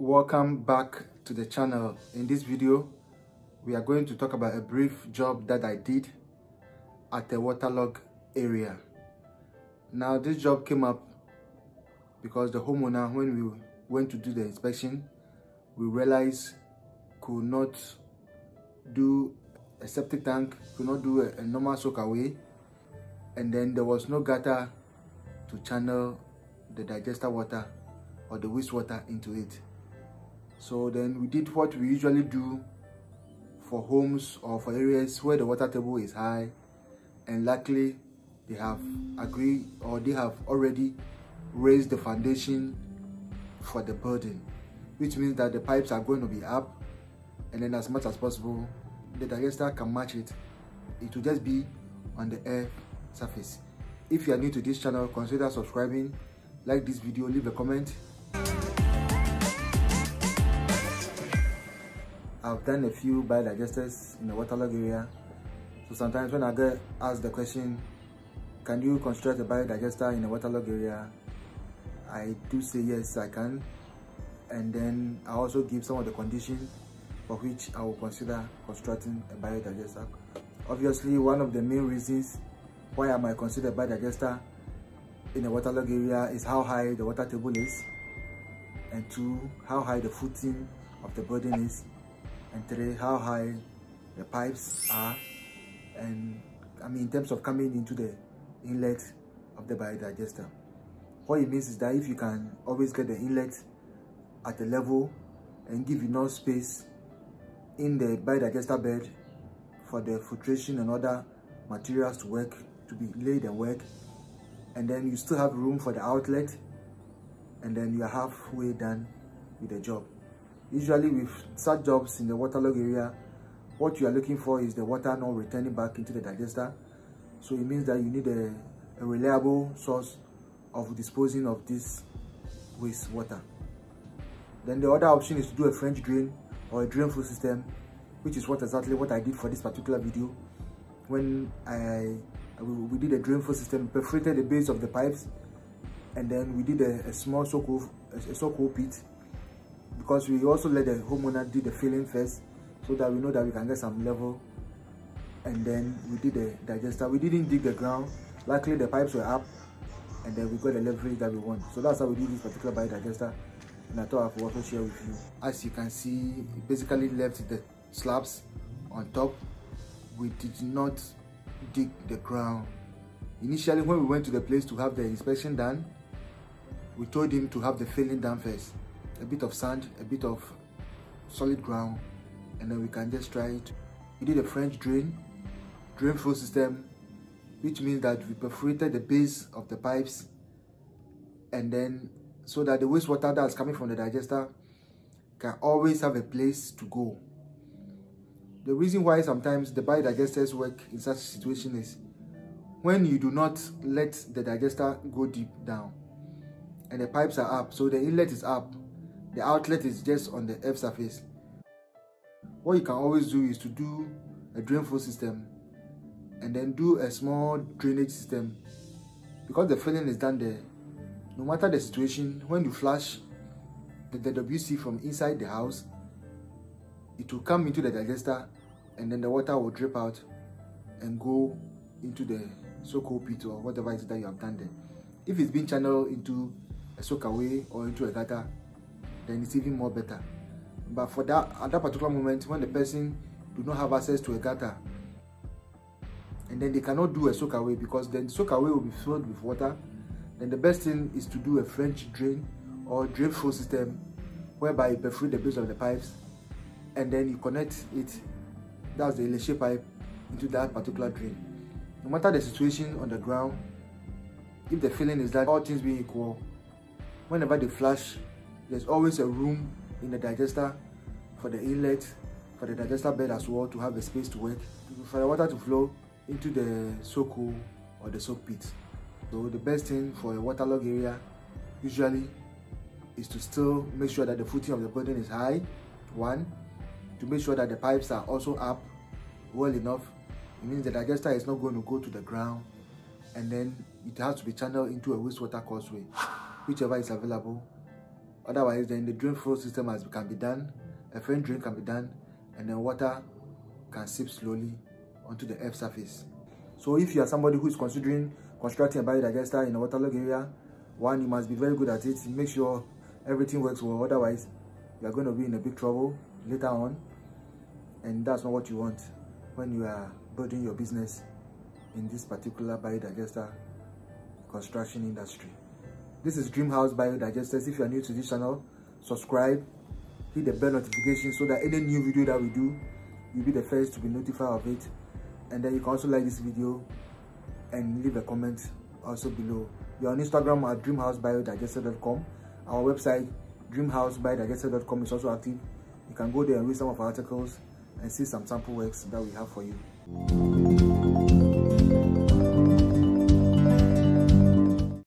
welcome back to the channel. In this video we are going to talk about a brief job that i did at the waterlog area. Now this job came up because the homeowner when we went to do the inspection we realized could not do a septic tank could not do a, a normal soak away and then there was no gutter to channel the digester water or the wastewater into it so then we did what we usually do for homes or for areas where the water table is high. And luckily they have agreed or they have already raised the foundation for the building which means that the pipes are going to be up. And then as much as possible the digester can match it. It will just be on the air surface. If you are new to this channel consider subscribing like this video leave a comment I've done a few biodigesters in the waterlog area. So sometimes when I get asked the question, can you construct a biodigester in a waterlog area? I do say yes, I can. And then I also give some of the conditions for which I will consider constructing a biodigester. Obviously, one of the main reasons why I might consider biodigester in a waterlog area is how high the water table is, and two, how high the footing of the building is and three how high the pipes are and I mean in terms of coming into the inlet of the biodigester. What it means is that if you can always get the inlet at a level and give enough space in the biodigester bed for the filtration and other materials to work to be laid and work and then you still have room for the outlet and then you're halfway done with the job Usually with such jobs in the waterlog area, what you are looking for is the water not returning back into the digester. So it means that you need a, a reliable source of disposing of this waste water. Then the other option is to do a French drain or a drain flow system, which is what exactly what I did for this particular video. When I we did a drain flow system, perforated the base of the pipes, and then we did a, a small soak a, soak pit because we also let the homeowner do the filling first so that we know that we can get some level and then we did the digester. We didn't dig the ground. Luckily the pipes were up and then we got the leverage that we want. So that's how we did this particular bio digester and i thought i would also share with you. As you can see it basically left the slabs on top. We did not dig the ground. Initially when we went to the place to have the inspection done we told him to have the filling done first a bit of sand, a bit of solid ground, and then we can just try it. We did a French drain, drain flow system, which means that we perforated the base of the pipes and then so that the wastewater that's coming from the digester can always have a place to go. The reason why sometimes the biodigesters work in such a situation is when you do not let the digester go deep down and the pipes are up, so the inlet is up, the outlet is just on the F surface. What you can always do is to do a drain flow system and then do a small drainage system because the filling is done there. No matter the situation, when you flush the, WC from inside the house, it will come into the digester and then the water will drip out and go into the soak pit or whatever it is that you have done there. If it's been channeled into a soak away or into a gutter, then it's even more better. But for that, at that particular moment, when the person do not have access to a gutter, and then they cannot do a soak away because then soak away will be filled with water, then the best thing is to do a French drain or drain flow system whereby you perforate the base of the pipes and then you connect it, that's the LHA pipe, into that particular drain. No matter the situation on the ground, if the feeling is that all things being equal, whenever they flush there's always a room in the digester for the inlet for the digester bed as well to have a space to work for the water to flow into the soak hole or the soak pit. So the best thing for a waterlog area usually is to still make sure that the footing of the building is high one to make sure that the pipes are also up well enough. It means the digester is not going to go to the ground and then it has to be channeled into a wastewater causeway whichever is available Otherwise, then the drain flow system has, can be done, a French drain can be done, and then water can seep slowly onto the earth surface. So if you are somebody who is considering constructing a biodigester in a waterlogged area, one, you must be very good at it. Make sure everything works well. Otherwise, you are going to be in a big trouble later on. And that's not what you want when you are building your business in this particular biodigester construction industry. This is Dreamhouse Biodigesters. If you are new to this channel, subscribe, hit the bell notification so that any new video that we do, you'll be the first to be notified of it. And then you can also like this video and leave a comment also below. We're on Instagram at dreamhouseBiodigester.com. Our website, dreamhouseBiodigester.com is also active. You can go there and read some of our articles and see some sample works that we have for you.